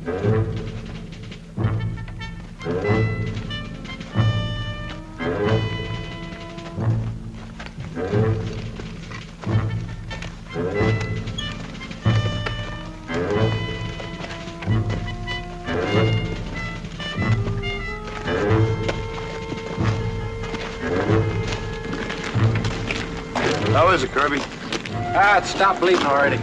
How is it, Kirby? Ah, it stopped bleeding already.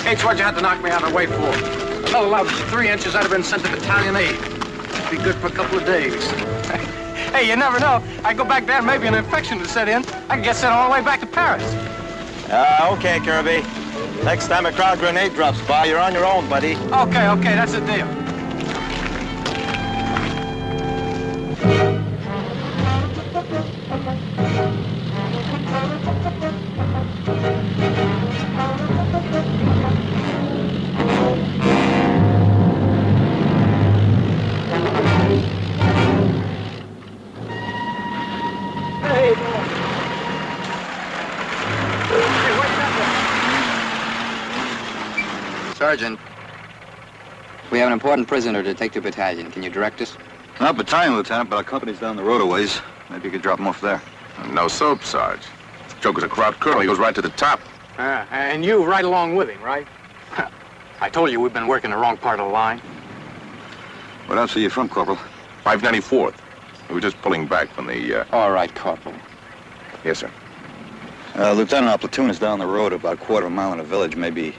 Hey, what'd you have to knock me out of the way for? Another loud three inches, I'd have been sent to battalion aid. I'd be good for a couple of days. hey, you never know. I go back there, maybe an infection to set in. I can get sent all the way back to Paris. Uh, okay, Kirby. Next time a Kraut grenade drops by, you're on your own, buddy. Okay, okay, that's the deal. Have an important prisoner to take to battalion. Can you direct us? Not battalion, Lieutenant, but our company's down the road a ways. Maybe you could drop him off there. No soap, Sarge. Joker's a Kraut colonel. He goes right to the top. Ah, and you right along with him, right? I told you we've been working the wrong part of the line. What else are you from, Corporal? 594th. We were just pulling back from the, uh... All right, Corporal. Yes, sir. Uh, Lieutenant, our platoon is down the road about a quarter of a mile in a village. Maybe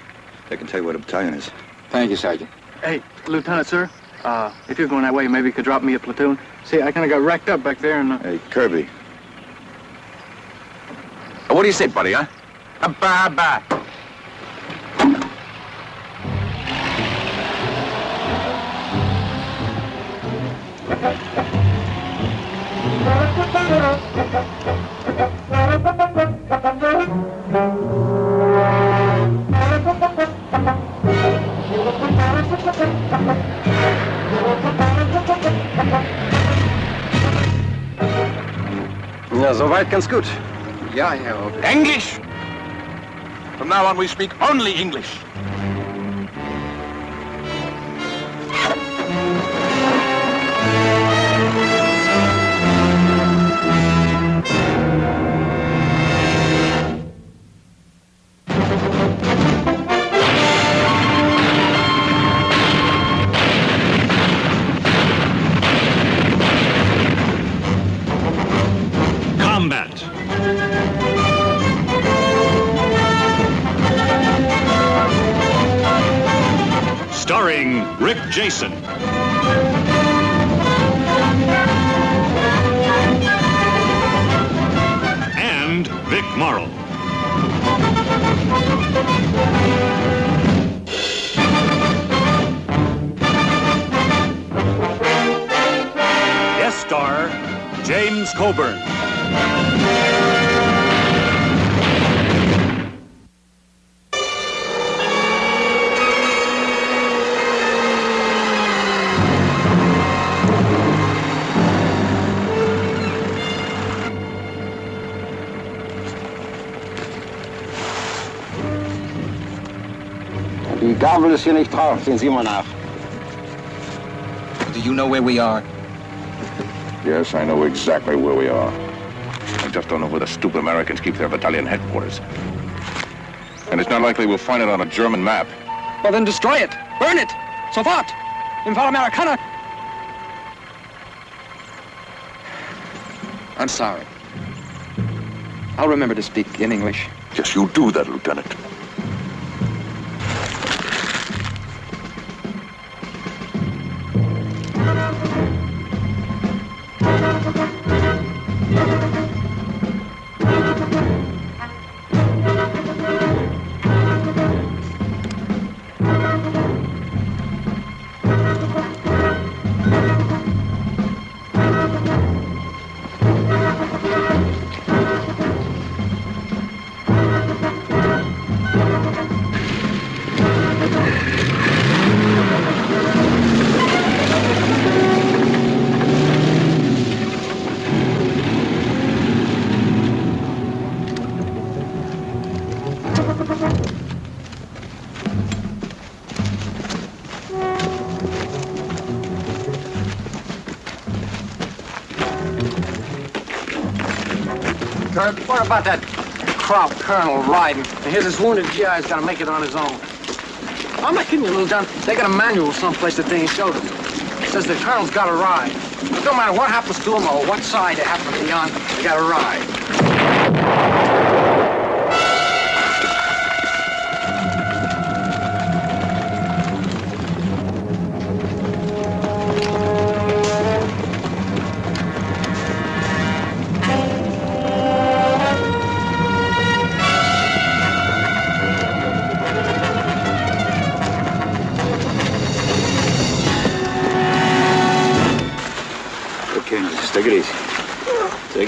they can tell you where the battalion is. Thank you, Sergeant. Hey, Lieutenant, sir, uh, if you're going that way, maybe you could drop me a platoon. See, I kind of got wrecked up back there and... Uh... Hey, Kirby. What do you say, buddy, huh? Uh, ba, ba. Ja, soweit ganz gut. Ja, Herr Ober. English! From now on, we speak only English. Rick Jason. And Vic Morrow. Guest star James Coburn. Die Gabel ist hier nicht drauf, sehen Sie mal nach. Do you know where we are? Yes, I know exactly where we are. I just don't know where the stupid Americans keep their battalion headquarters. And it's not likely we'll find it on a German map. Well, then destroy it. Burn it. Sofort. Im Fall Amerikaner. I'm sorry. I'll remember to speak in English. Yes, you do that, Lieutenant. What about that crop colonel riding? And here's this wounded GI who's got to make it on his own. I'm not kidding you, Littlejohn. They got a manual someplace that they ain't showed us. It says the colonel's got to ride. It don't matter what happens to him or what side they happen to be on, they got to ride.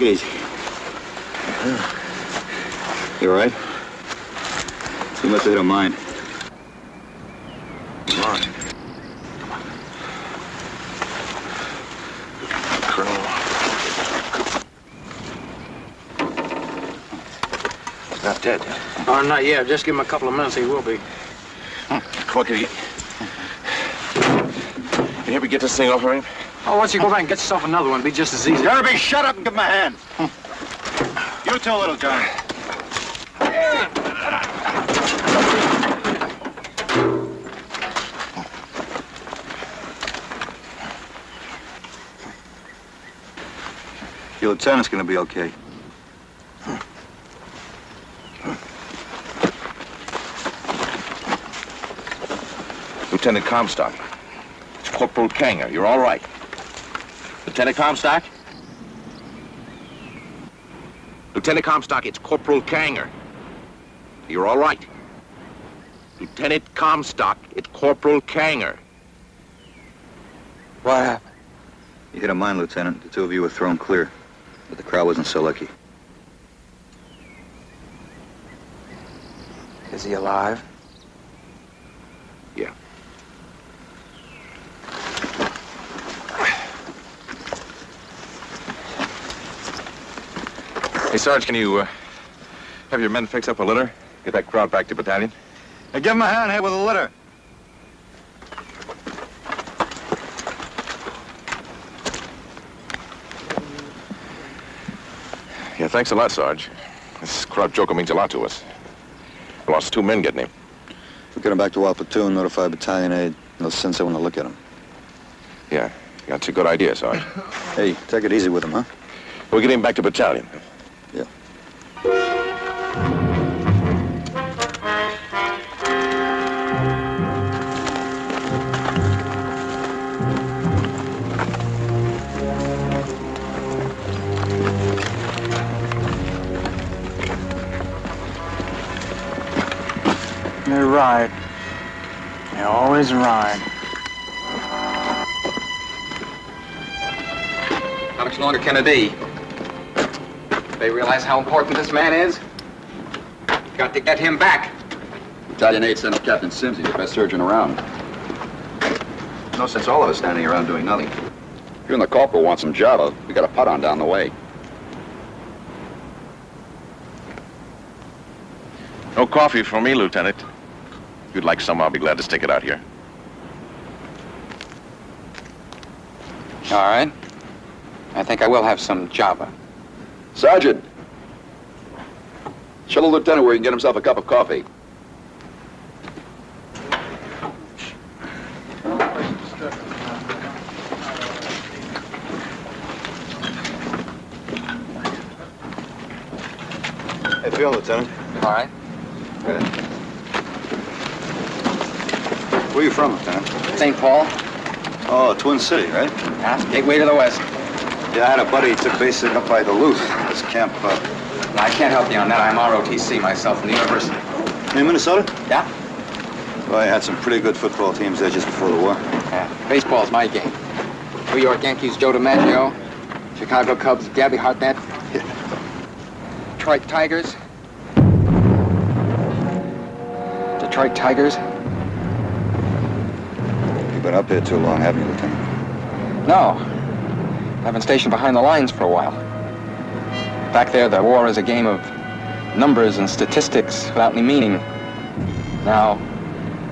Easy. You all right? You must have hit a mine. Come on. Colonel. He's not dead. Oh, not yet. Just give him a couple of minutes, he will be. Look, you... Can you ever get this thing off of him? Oh, once you go back and get yourself another one, it'll be just as easy. Derby, shut up and give him a hand. Hmm. You too, Littlejohn. Your lieutenant's gonna be okay. Lieutenant Comstock. It's Corporal Kanger. You're all right. Lieutenant Comstock? Lieutenant Comstock, it's Corporal Kanger. You're all right. Lieutenant Comstock, it's Corporal Kanger. What happened? You hit a mine, Lieutenant. The two of you were thrown clear. But the Kraut wasn't so lucky. Is he alive? Yeah. Hey, Sarge, can you uh, have your men fix up a litter? Get that Kraut back to battalion? Hey, give him a hand here with a litter. Yeah, thanks a lot, Sarge. This Kraut joker means a lot to us. We lost two men getting him. We'll get him back to our platoon, notify battalion aid. They'll send someone to look at him. Yeah, that's a good idea, Sarge. Hey, take it easy with him, huh? We'll get him back to battalion. Ride. They always ride. How much longer can it be? They realize how important this man is? Got to get him back. Battalion aid sent up Captain Sims. He's the best surgeon around. No sense all of us standing around doing nothing. You and the corporal want some java. We got a putt on down the way. No coffee for me, Lieutenant. If you'd like some, I'll be glad to stick it out here. All right. I think I will have some Java. Sergeant! Show the lieutenant where he can get himself a cup of coffee. Hey, feel, Lieutenant. All right. Where you from, Lieutenant? St. Paul. Oh, Twin City, right? Yeah, gateway to the west. Yeah, I had a buddy who took base up by Duluth. This camp, uh, No, I can't help you on that. I'm ROTC myself from the university. in Minnesota? Yeah? Well, I had some pretty good football teams there just before the war. Yeah. Baseball's my game. New York Yankees, Joe DiMaggio. Chicago Cubs, Gabby Hartnett. Detroit Tigers. Detroit Tigers. You've been up here too long, haven't you, Lieutenant? No. I've been stationed behind the lines for a while. Back there, the war is a game of numbers and statistics without any meaning. Now,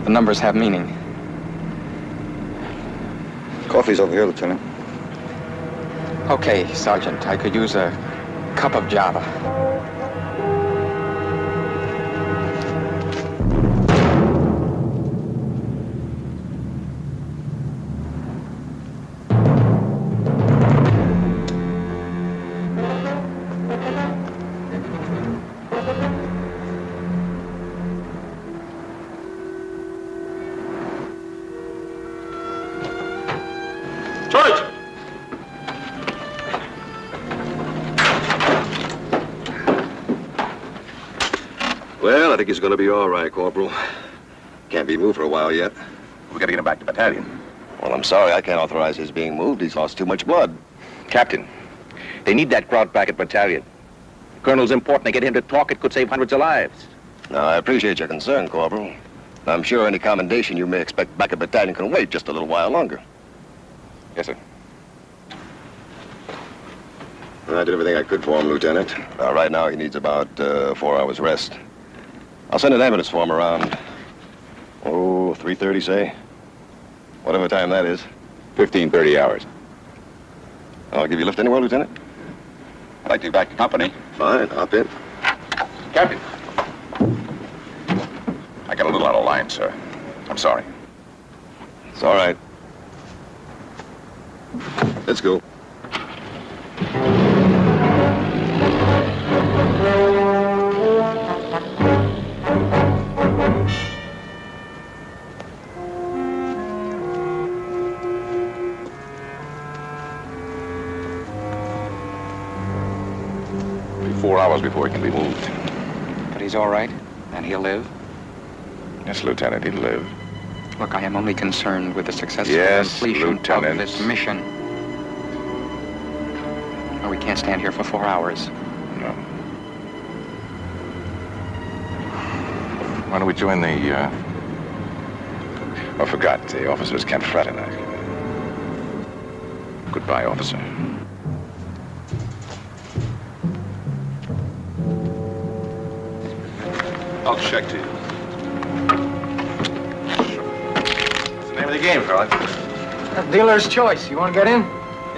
the numbers have meaning. Coffee's over here, Lieutenant. Okay, Sergeant, I could use a cup of Java. He's going to be all right, Corporal. Can't be moved for a while yet. We gotta get him back to battalion. Well, I'm sorry. I can't authorize his being moved. He's lost too much blood. Captain, they need that Kraut back at battalion. Colonel's important. They get him to talk. It could save hundreds of lives. Now, I appreciate your concern, Corporal. I'm sure any commendation you may expect back at battalion can wait just a little while longer. Yes, sir. I did everything I could for him, Lieutenant. Uh, right now, he needs about uh, four hours rest. I'll send an ambulance for him around, oh, 3.30, say. Whatever time that is. 15, 30 hours. I'll give you a lift anywhere, Lieutenant. I'd like to be back to company. Fine, hop in. Captain. I got a little out of line, sir. I'm sorry. It's all right. Let's go. Four hours before he can be moved. But he's all right, and he'll live. Yes, Lieutenant, he'll live. Look, I am only concerned with the successful Yes, completion Lieutenant. of this mission. Oh, we can't stand here for four hours. No. Why don't we join the, uh... I forgot, the officers can't fraternize. Goodbye, officer. I'll check to you. What's the name of the game, fella? Dealer's choice. You want to get in?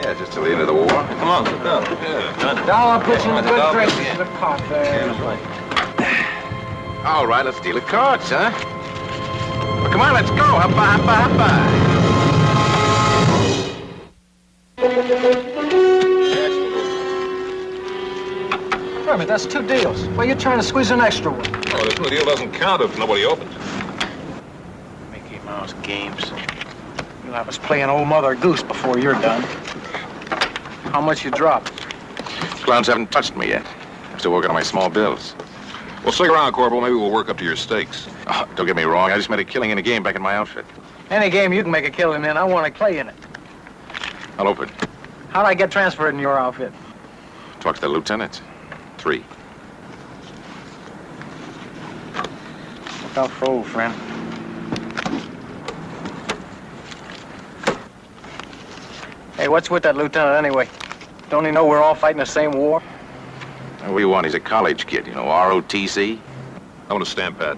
Yeah, just till the end of the war. Come on, sit down. Yeah, Now I'll put you in the good graces of the cot there. All right, let's deal at cards, huh? Well, come on, let's go. Hoppa, hoppa, hoppa. Wait a minute, that's two deals. Well, you're trying to squeeze an extra one. Oh, this new deal doesn't count if nobody opens it. Mickey Mouse games. You'll have us playing old Mother Goose before you're done. How much you drop? Clowns haven't touched me yet. I'm still working on my small bills. Well, stick around, Corporal. Maybe we'll work up to your stakes. Oh, don't get me wrong. I just made a killing in a game back in my outfit. Any game you can make a killing in, I want to play in it. I'll open. How'd I get transferred in your outfit? Talk to the lieutenant. Three. Out for friend. Hey, what's with that lieutenant anyway? Don't he know we're all fighting the same war? What do you want? He's a college kid, you know, ROTC. I want a stamp pad.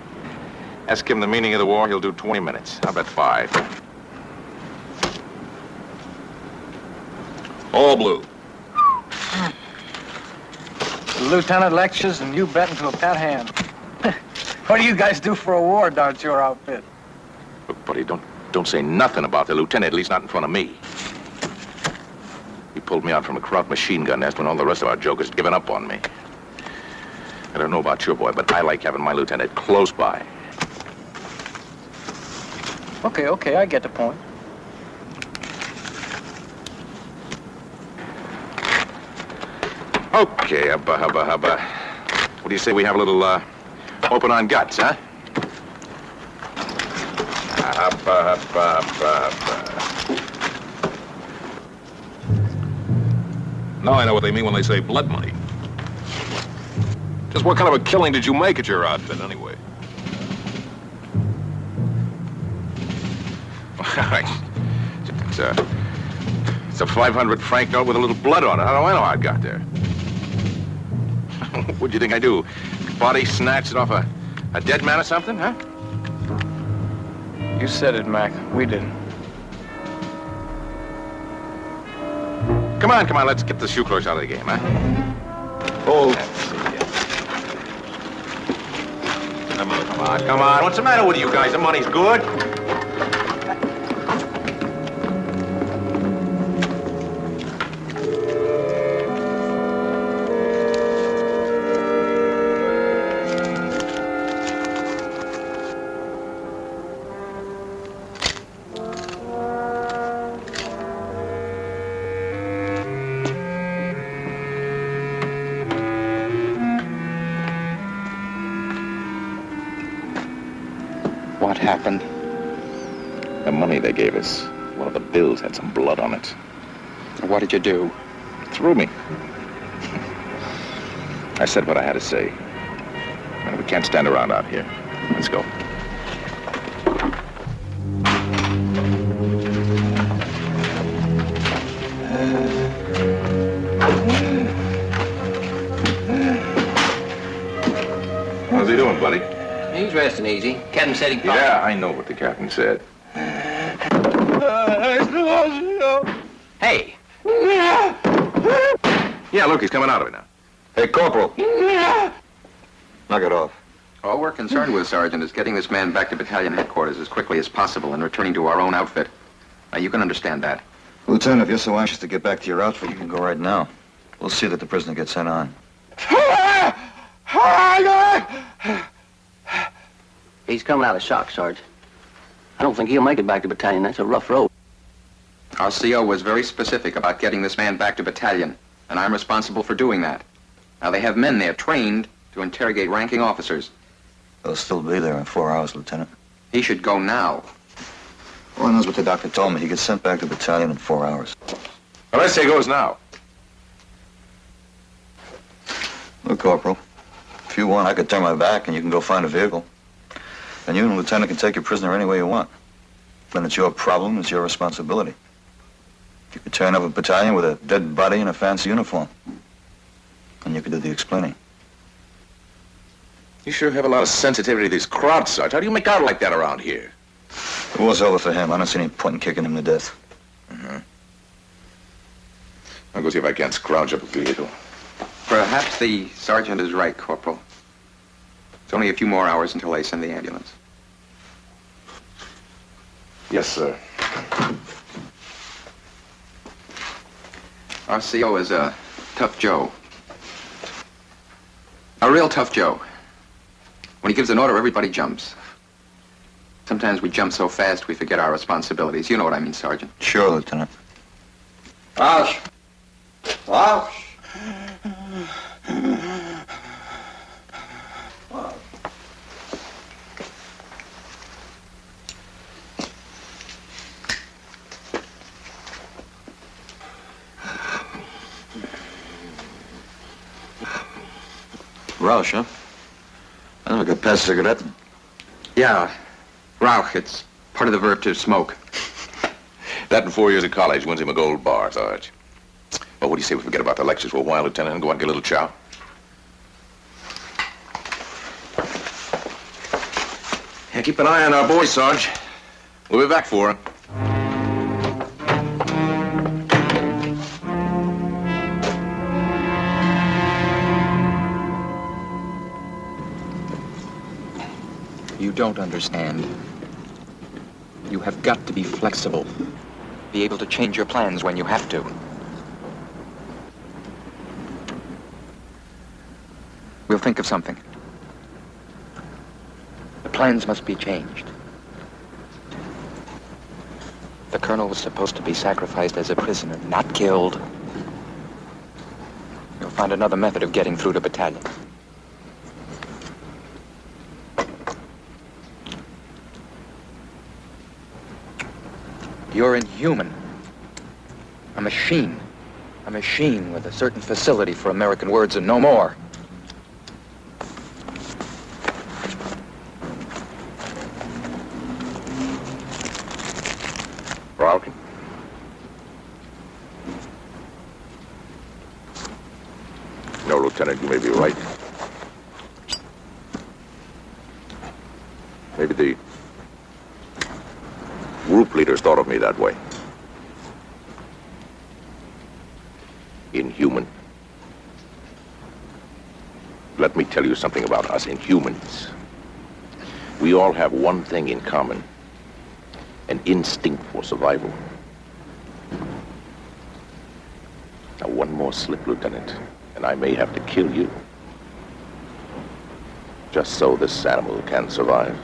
Ask him the meaning of the war, he'll do 20 minutes. How about five? All blue. The lieutenant lectures and you bet into a pat hand. What do you guys do for a war, don't your outfit? Look, buddy, don't, don't say nothing about the lieutenant, at least not in front of me. He pulled me out from a Kraut machine gun nest when all the rest of our jokers had given up on me. I don't know about your boy, but I like having my lieutenant close by. Okay, okay, I get the point. Okay, hubba, hubba, hubba. What do you say we have a little, uh, open on guts, huh? Hubba, hubba, hubba, hubba. Now I know what they mean when they say blood money. Just what kind of a killing did you make at your outfit, anyway? it's, a, it's a 500 franc note with a little blood on it. How do I know how it got there? what do you think I do? Body snatched it off a, a dead man or something, huh? You said it, Mac. We didn't. Come on, come on, let's get the shoe clerks out of the game, huh? Oh. Come on, come on, come on. What's the matter with you guys? The money's good. Blood on it. What did you do? Threw me. I said what I had to say. And we can't stand around out here. Let's go. How's he doing, buddy? He's resting easy. Captain said he Yeah, I know what the captain said. Hey, Yeah, look, he's coming out of it now. Hey, Corporal. Knock it off. All we're concerned with, Sergeant, is getting this man back to battalion headquarters as quickly as possible and returning to our own outfit. Now, you can understand that. Lieutenant, if you're so anxious to get back to your outfit, you can go right now. We'll see that the prisoner gets sent on. he's coming out of shock, Sarge. I don't think he'll make it back to battalion. That's a rough road. Our CO was very specific about getting this man back to battalion, and I'm responsible for doing that. Now, they have men there trained to interrogate ranking officers. They'll still be there in four hours, Lieutenant. He should go now. Well, I know is what the doctor told me. He gets sent back to battalion in four hours. Well, I say he goes now. Look, Corporal, if you want, I could turn my back and you can go find a vehicle. And you and the Lieutenant can take your prisoner any way you want. Then it's your problem, it's your responsibility. You could turn up a battalion with a dead body in a fancy uniform. And you could do the explaining. You sure have a lot of sensitivity to these Krauts, Sarge. How do you make out like that around here? The war's over for him. I don't see any point in kicking him to death. Mm-hmm. I'll go see if I can't scrounge up a vehicle. Perhaps the sergeant is right, Corporal. It's only a few more hours until they send the ambulance. Yes, sir. Our CO is a tough Joe. A real tough Joe. When he gives an order, everybody jumps. Sometimes we jump so fast we forget our responsibilities. You know what I mean, Sergeant. Sure, Lieutenant. Rausch. Rausch. Huh? I never got past cigarette. Yeah, Rauch. It's part of the verb to smoke. That in four years of college wins him a gold bar, Sarge. Well, what do you say we forget about the lectures for a while, Lieutenant, and go out and get a little chow? Yeah, keep an eye on our boy, Sarge. We'll be back for him. Don't understand. You have got to be flexible. Be able to change your plans when you have to. We'll think of something. The plans must be changed. The colonel was supposed to be sacrificed as a prisoner, not killed. You'll find another method of getting through to battalion. You're inhuman. A machine. A machine with a certain facility for American words and no more. Rauch? No, Lieutenant, you may be right. Maybe the group leaders thought of me that way. Inhuman. Let me tell you something about us Inhumans. We all have one thing in common an instinct for survival. Now, one more slip, Lieutenant, and I may have to kill you. Just so this animal can survive.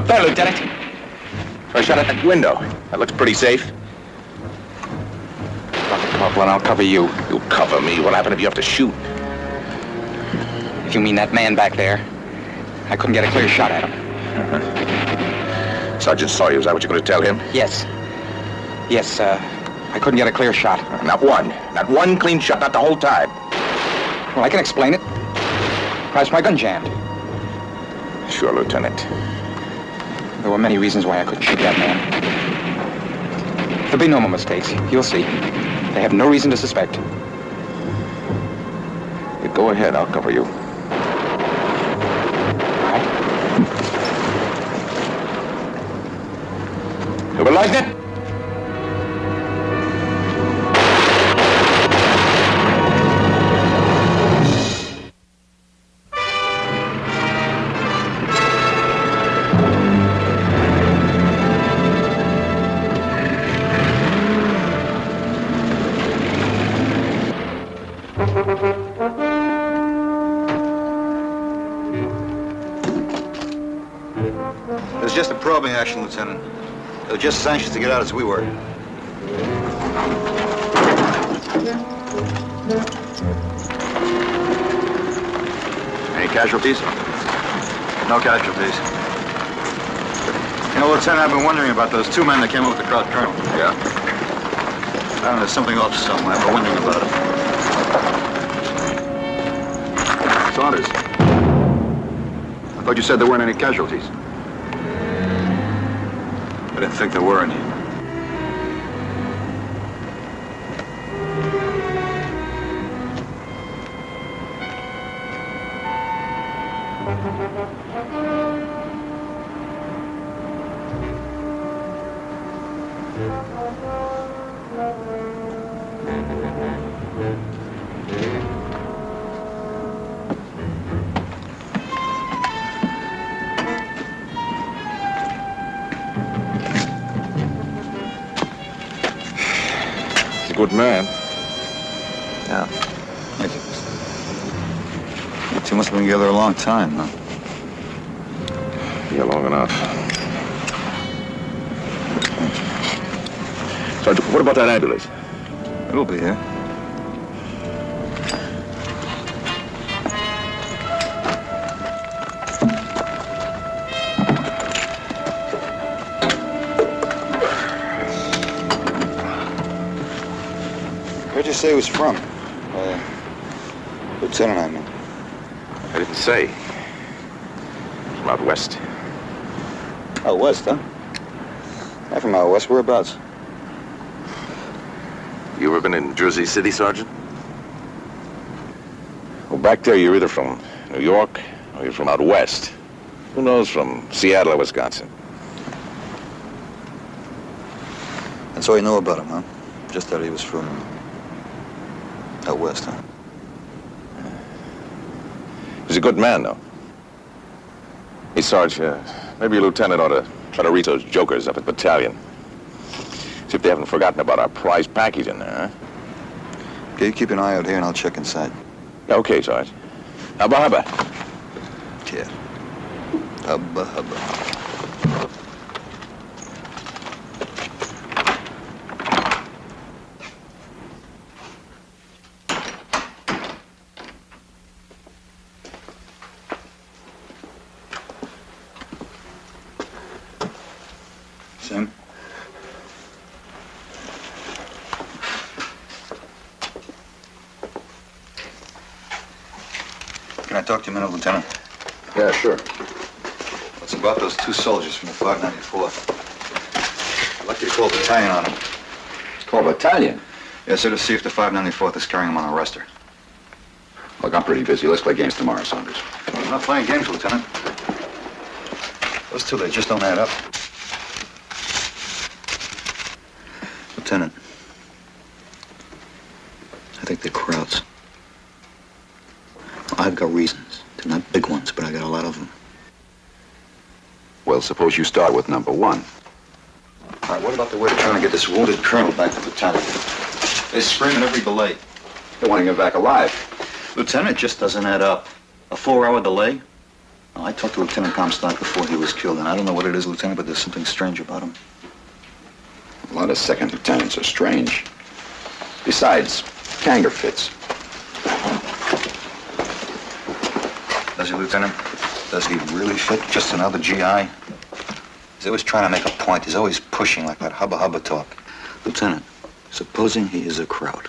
There, Lieutenant? I shot at that window. That looks pretty safe. Drop the corporal and I'll cover you. You cover me. What happened if you have to shoot? If you mean that man back there, I couldn't get a clear shot at him. Sergeant Sawyer, is that what you're going to tell him? Yes. Yes, uh, I couldn't get a clear shot. Not one. Not one clean shot, not the whole time. Well, I can explain it. Perhaps my gun jammed. Sure, Lieutenant. There were many reasons why I couldn't shoot that man. There'll be no more mistakes. You'll see. They have no reason to suspect. Go ahead, I'll cover you. It? It action, Lieutenant. They were just as anxious to get out as we were. Any casualties? No casualties. You know, Lieutenant, I've been wondering about those two men that came up with the Kraut colonel. Yeah? I don't know, there's something off somewhere. I've been wondering about it. Saunders. I thought you said there weren't any casualties. I didn't think there were any. Good man. Yeah. Thank you. You two must have been together a long time, huh? Yeah, long enough. Sergeant, what about that ambulance? It'll be here. He was from? Uh, Lieutenant, I mean. I didn't say. From out west. Out west, huh? I'm from out west. Whereabouts? You ever been in Jersey City, Sergeant? Well, back there, you're either from New York or you're from out west. Who knows, from Seattle or Wisconsin. That's all you know about him, huh? Just that he was from out west, huh? He's a good man, though. Hey, Sarge, uh, maybe a lieutenant ought to try to reach those jokers up at battalion. See if they haven't forgotten about our prize package in there, huh? Okay, you keep an eye out here and I'll check inside. Okay, Sarge. Hubba hubba. Yeah. Hubba hubba. Sim? Can I talk to you a minute, Lieutenant? Yeah, sure. It's about those two soldiers from the 594th. I'd like you to call the battalion on them. Call battalion? Yes, sir, to see if the 594th is carrying them on a arrestor. Look, I'm pretty busy. Let's play games tomorrow, Saunders. I'm not playing games, Lieutenant. Those two, they just don't add up. Lieutenant, I think they're Krauts. I've got reasons. They're not big ones, but I got a lot of them. Well, suppose you start with number one. All right, what about the way they're trying to get this wounded colonel back to the battalion? They're screaming every delay. They want to get back alive. Lieutenant, it just doesn't add up. A four-hour delay? I talked to Lieutenant Comstock before he was killed, and I don't know what it is, Lieutenant, but there's something strange about him. A lot of second lieutenants are strange. Besides, Kanger fits. Does he, Lieutenant? Does he really fit? Just another GI? He's always trying to make a point. He's always pushing like that hubba hubba talk. Lieutenant, supposing he is a Kraut,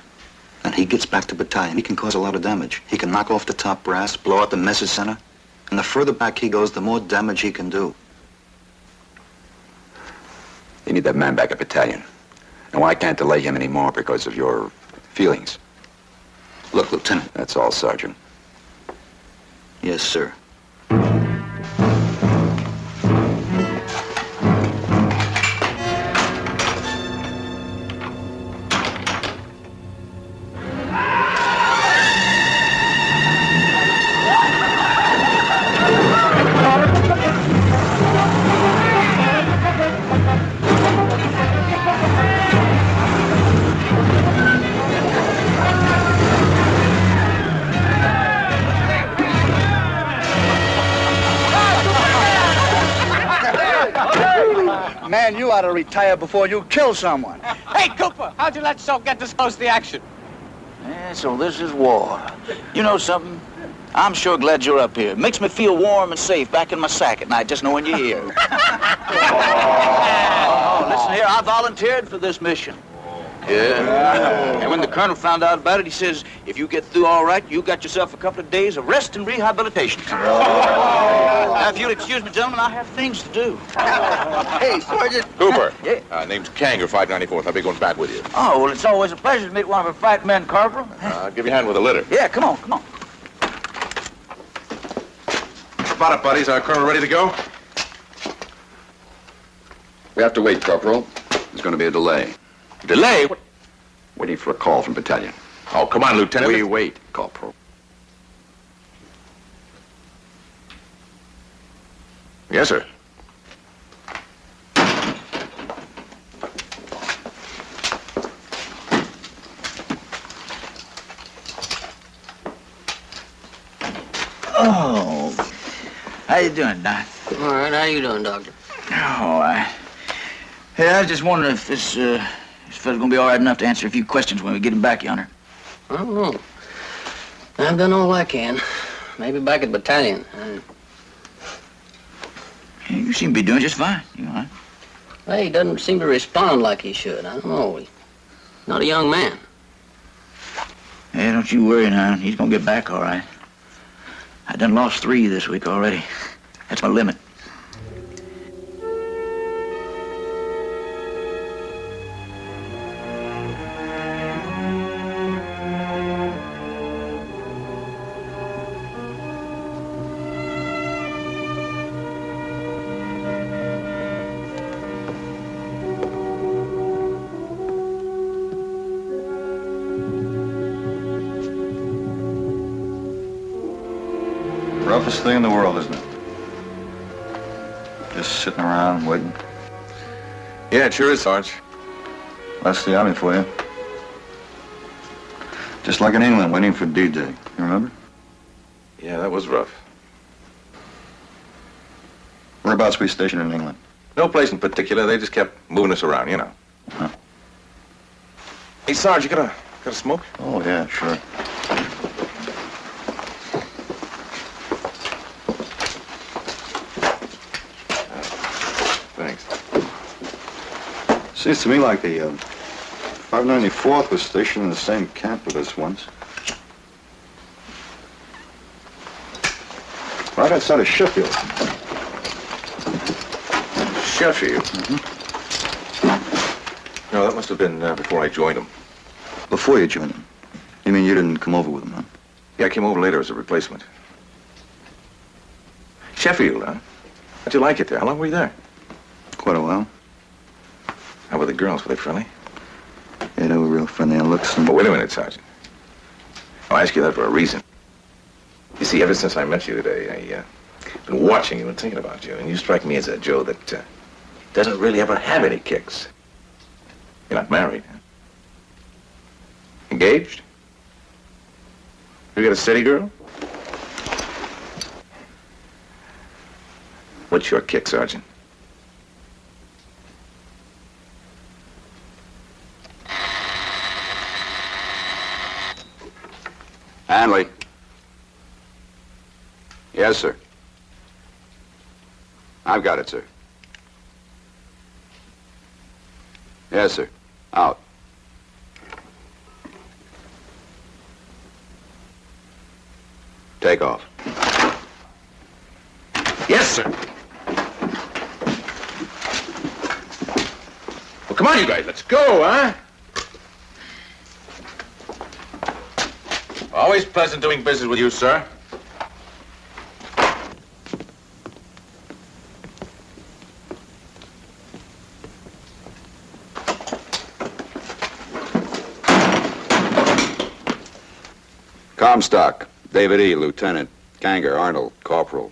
and he gets back to battalion, he can cause a lot of damage. He can knock off the top brass, blow out the message center, and the further back he goes, the more damage he can do. You need that man back at battalion. And I can't delay him anymore because of your feelings. Look, Lieutenant. That's all, Sergeant. Yes, sir. Ought to retire before you kill someone. Hey, Cooper, how'd you let Soap get this close to the action? Yeah, so this is war. You know something? I'm sure glad you're up here. Makes me feel warm and safe back in my sack at night just knowing you're here. oh, listen here, I volunteered for this mission. Yeah. And when the colonel found out about it, he says, if you get through all right, you got yourself a couple of days of rest and rehabilitation. now, if you'll excuse me, gentlemen, I have things to do. hey, Sergeant. Cooper. Yeah. Uh, name's Kanger, 594th. I'll be going back with you. Oh, well, it's always a pleasure to meet one of our fighting men, Corporal. Uh, I'll give you a hand with a litter. Yeah, come on, come on. About it, buddies. Our colonel ready to go? We have to wait, Corporal. There's going to be a delay. Delay? What? Waiting for a call from battalion. Oh, come on, Lieutenant. We wait, Corporal. Yes, sir. Oh, how you doing, Doc? All right, how you doing, Doctor? Oh, I... Hey, I was just wondering if this, uh, this fella's gonna be all right enough to answer a few questions when we get him back yonder. I don't know. Oh. I've done all I can. Maybe back at battalion. Yeah, you seem to be doing just fine. You know, Hey, he doesn't seem to respond like he should. I don't know. He's not a young man. Hey, don't you worry now. He's gonna get back all right. I done lost three this week already. That's my limit. Yeah, it sure is, Sarge. That's the army for you. Just like in England, waiting for D-Day. You remember? Yeah, that was rough. Whereabouts we stationed in England? No place in particular. They just kept moving us around, you know. Huh. Hey, Sarge, you got a, got a smoke? Oh, yeah, sure. Thanks. Seems to me like the uh, 594th was stationed in the same camp with us once. Right outside of Sheffield. Sheffield? No, that must have been uh, before I joined them. Before you joined them? You mean you didn't come over with them, huh? Yeah, I came over later as a replacement. Sheffield, huh? How'd you like it there? How long were you there? Quite a while. The girls? Were they friendly? Yeah, they were real friendly on looks and... But wait a minute, Sergeant. I'll ask you that for a reason. You see, ever since I met you today, I, uh, been watching you and thinking about you, and you strike me as a Joe that uh, doesn't really ever have any kicks. You're not married. Huh? Engaged? You got a steady girl? What's your kick, Sergeant? Hanley. Yes, sir. I've got it, sir. Yes, sir. Out. Take off. Yes, sir. Well, come on, you guys. Let's go, huh? Always pleasant doing business with you, sir. Comstock, David E., Lieutenant. Kanger, Arnold, Corporal.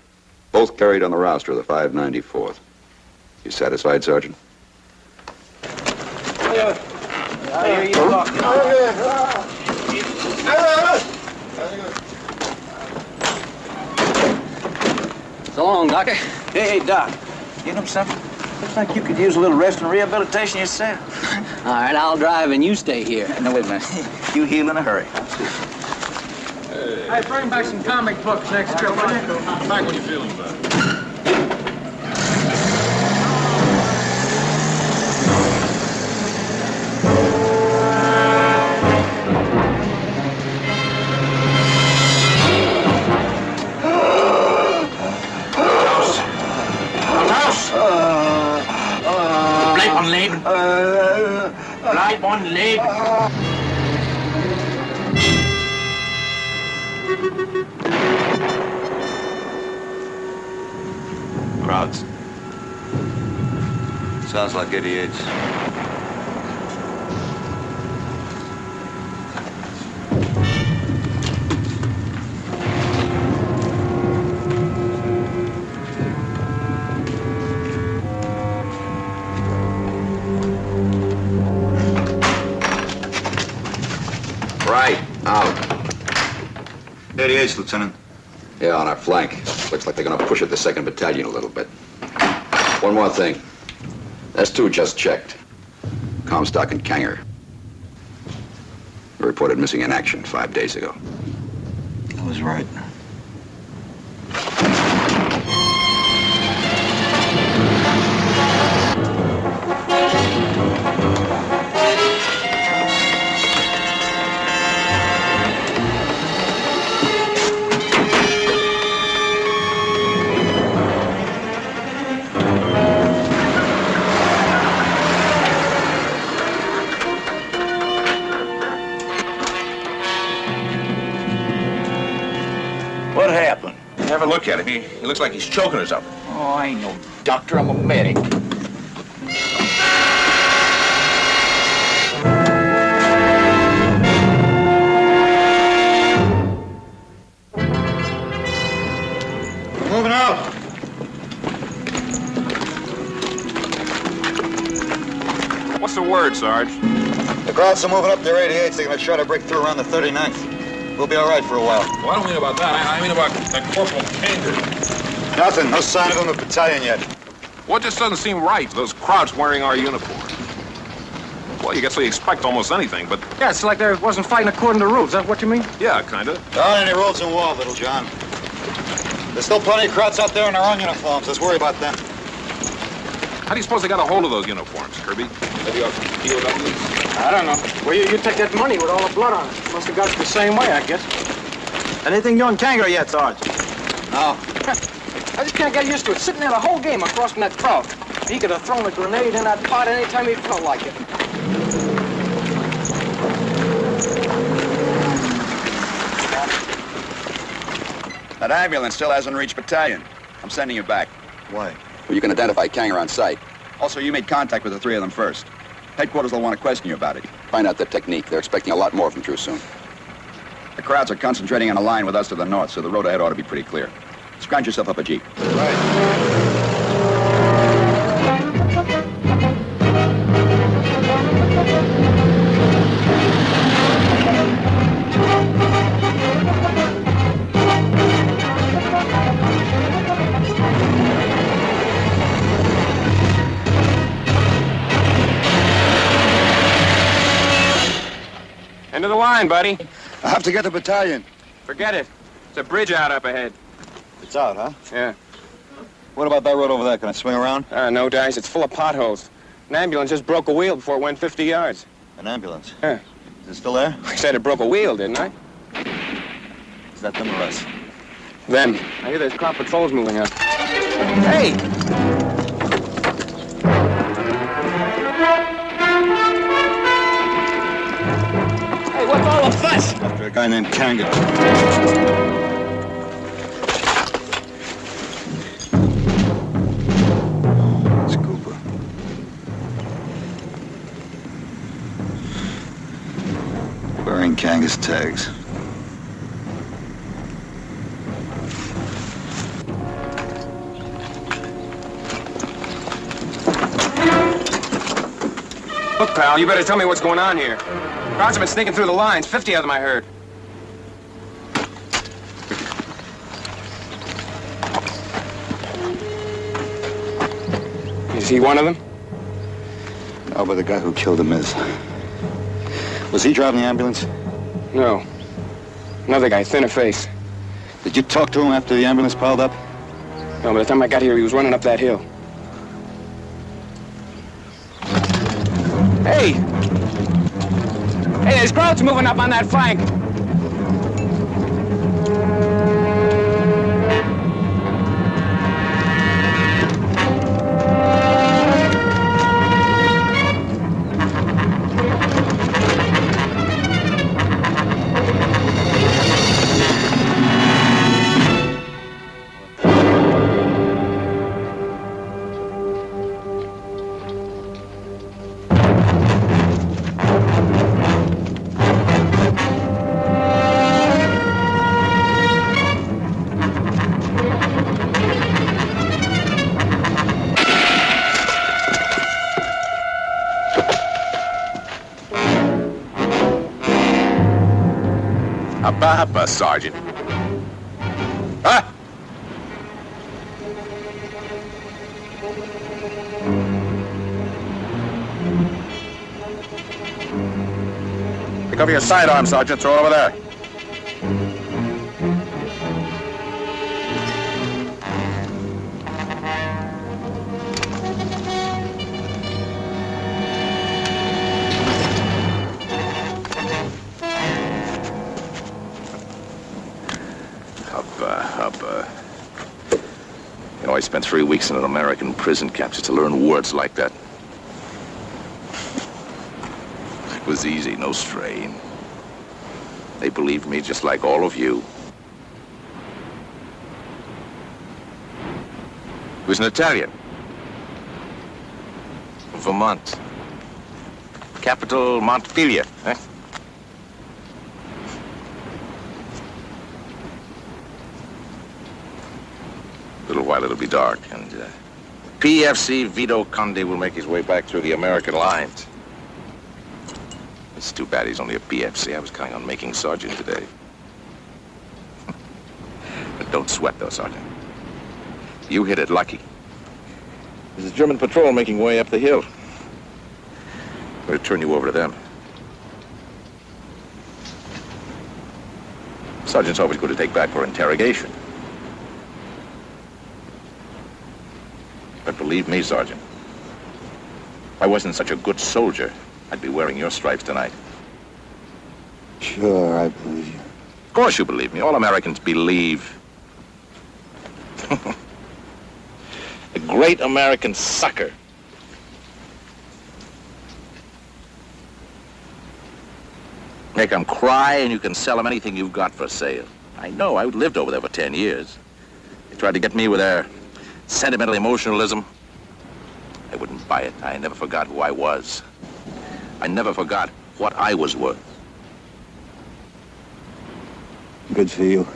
Both carried on the roster of the 594th. You satisfied, Sergeant? I hear you talking. So long, Doctor. Hey, hey, Doc. You know something? Looks like you could use a little rest and rehabilitation yourself. All right, I'll drive and you stay here. No, wait a minute. You heal in a hurry. Hey, bring back some comic books next trip, will you? Back when you're feeling better. Bleib on Leben. Bleib on Leben. Krauts. Sounds like 88's. Out. 88's, Lieutenant. Yeah, on our flank. Looks like they're gonna push at the second battalion a little bit. One more thing. S2 just checked. Comstock and Kanger. Reported missing in action five days ago. I was right. Look at him. He, he looks like he's choking or something. Oh, I ain't no doctor. I'm a medic. Moving out. What's the word, Sarge? The Krauts are moving up their 88s. They're going to try to break through around the 39th. We'll be all right for a while. Well, I don't mean about that. I, I mean about that Corporal Kanger. Nothing. No sign of him in the battalion yet. What just doesn't seem right? Those Krauts wearing our uniform. Well, you guess they expect almost anything, but Yeah, it's like they wasn't fighting according to rules. Is that what you mean? yeah, kinda. There aren't any rules in war, Littlejohn. There's still plenty of Krauts out there in their own uniforms. Let's worry about them. How do you suppose they got a hold of those uniforms, Kirby? Maybe off POWs? I don't know. Well, you, you take that money with all the blood on it. Must have got it the same way, I guess. Anything new on Kanger yet, Sarge? No. I just can't get used to it. Sitting there the whole game across from that Kraut. He could have thrown a grenade in that pot anytime he felt like it. That ambulance still hasn't reached battalion. I'm sending you back. Why? Well, you can identify Kanger on sight. Also, you made contact with the three of them first. Headquarters will want to question you about it. Find out their technique. They're expecting a lot more from Drew soon. The Krauts are concentrating on a line with us to the north, so the road ahead ought to be pretty clear. Scrounge yourself up a jeep. Right. Into the line, buddy. I have to get the battalion. Forget it. It's a bridge out up ahead. It's out, huh? Yeah. What about that road over there? Can I swing around? Uh, no, Dice. It's full of potholes. An ambulance just broke a wheel before it went 50 yards. An ambulance? Yeah. Is it still there? I said it broke a wheel, didn't I? Is that them or us? Them. I hear there's Kraut patrols moving up. Hey, fuss? After a guy named Kanger. It's Cooper. Wearing Kanger's tags. Look, pal, you better tell me what's going on here. Krauts have been sneaking through the lines. 50 of them, I heard. Is he one of them? No, but the guy who killed him is. Was he driving the ambulance? No. Another guy, thinner face. Did you talk to him after the ambulance piled up? No, by the time I got here, he was running up that hill. Hey! Hey, there's Krauts moving up on that flank. Hoppa, Sergeant. Huh? Pick up your sidearm, Sergeant. Throw it over there. Spent three weeks in an American prison camp just to learn words like that. It was easy, no strain. They believed me just like all of you. He was an Italian. Vermont. Capital Montpelier, eh? little while it'll be dark, and uh, PFC Vito Conde will make his way back through the American lines. It's too bad he's only a PFC. I was counting on making sergeant today. but don't sweat, though, sergeant. You hit it lucky. There's a German patrol making way up the hill. To turn you over to them. Sergeant's always good to take back for interrogation. Believe me, Sergeant, if I wasn't such a good soldier, I'd be wearing your stripes tonight. Sure, I believe you. Of course you believe me. All Americans believe. a great American sucker. Make them cry and you can sell them anything you've got for sale. I know, I lived over there for 10 years. They tried to get me with their sentimental emotionalism. I it. I never forgot who I was. I never forgot what I was worth. Good for you.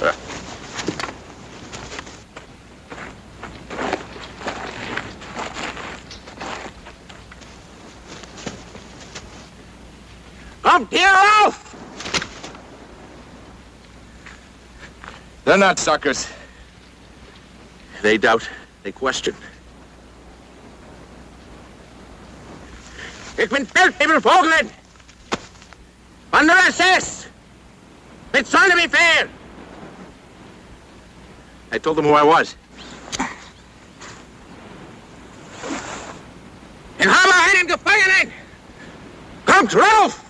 Uh, Up here, Ralph! They're not suckers. They doubt They question. Ich bin Feldwebel Vogelen. Von der SS. Mit Sonderbefehl. I told them who I was. In habe einen Gefangenen. Kommt rauf!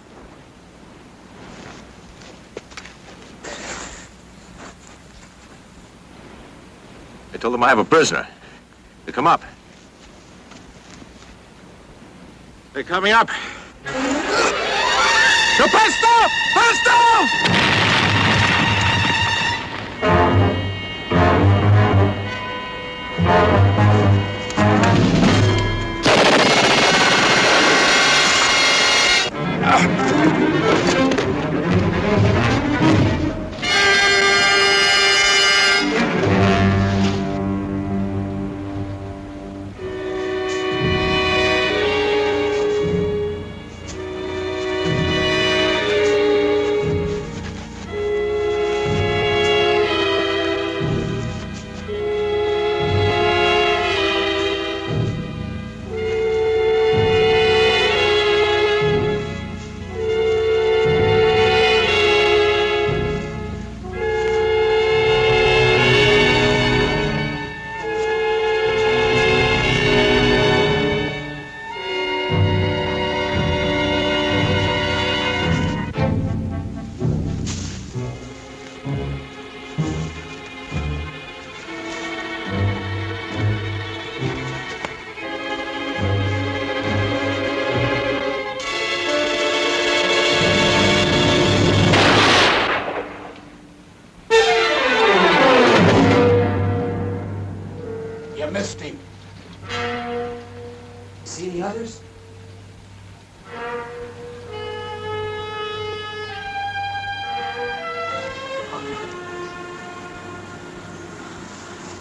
I told them I have a prisoner. They come up. They're coming up. No, presto! Presto! See any others?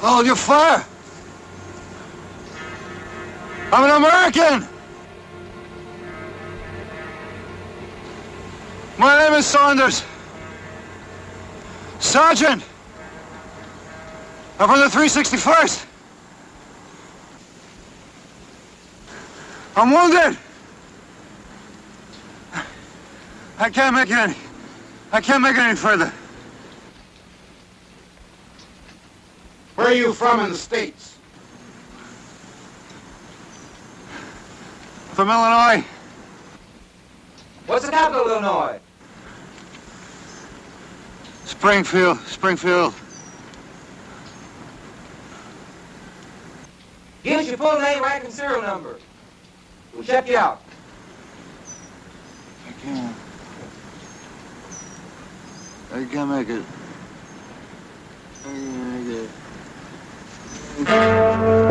Hold your fire! I'm an American! My name is Saunders. Sergeant! I'm from the 361st. I'm wounded! I can't make it any... I can't make it any further. Where are you from in the States? From Illinois. What's the capital of Illinois? Springfield, Springfield. Give us your full name, rank, and serial number. We'll check you out. I can't. I can't make it. I can't make it.